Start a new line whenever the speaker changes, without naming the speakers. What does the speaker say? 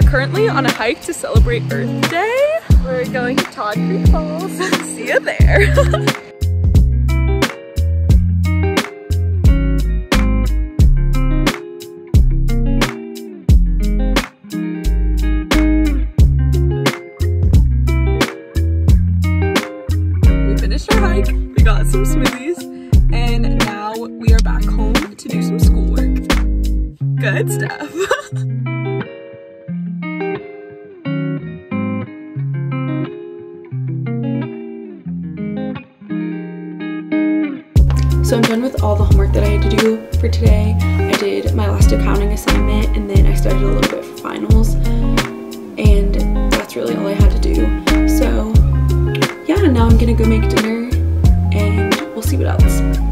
We're currently on a hike to celebrate Earth Day. We're going to Todd Creek Falls. See you there. we finished our hike, we got some smoothies, and now we are back home to do some schoolwork. Good stuff. So I'm done with all the homework that I had to do for today. I did my last accounting assignment and then I started a little bit for finals and that's really all I had to do. So yeah, now I'm gonna go make dinner and we'll see what else.